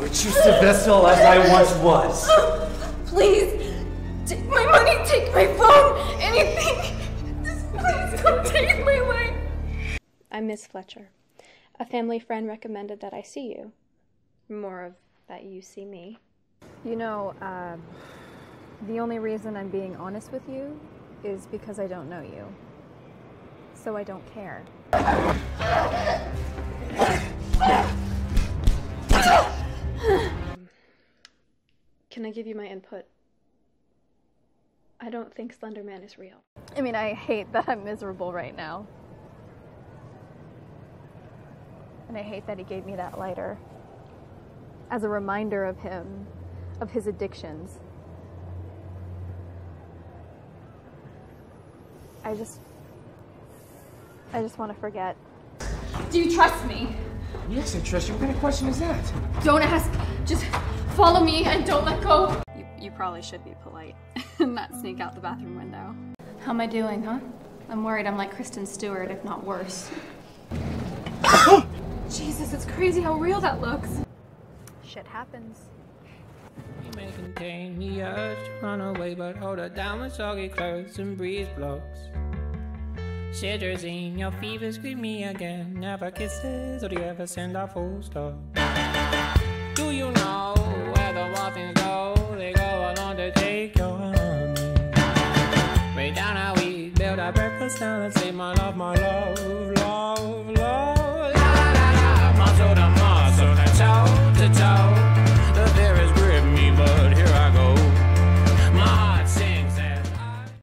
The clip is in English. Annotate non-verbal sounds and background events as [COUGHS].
Reduce the vessel as I once was. [LAUGHS] Please, take my money, take my phone, anything. Just please don't take my life. I'm Miss Fletcher. A family friend recommended that I see you. More of that you see me. You know, uh, the only reason I'm being honest with you is because I don't know you. So I don't care. Can I give you my input? I don't think Slenderman is real. I mean, I hate that I'm miserable right now. And I hate that he gave me that lighter as a reminder of him, of his addictions. I just. I just want to forget. Do you trust me? Yes, I trust you. What kind of question is that? Don't ask. Just follow me and don't let go. You, you probably should be polite [LAUGHS] and not sneak out the bathroom window. How am I doing, huh? I'm worried I'm like Kristen Stewart, if not worse. [COUGHS] Jesus, it's crazy how real that looks. Shit happens. You may contain the urge to run away, but hold her down with soggy clothes and breeze blocks. Shivers in your fever, scream me again. Never kisses, or do you ever send a full stop? Build our breakfast down and say, My love, my love, love,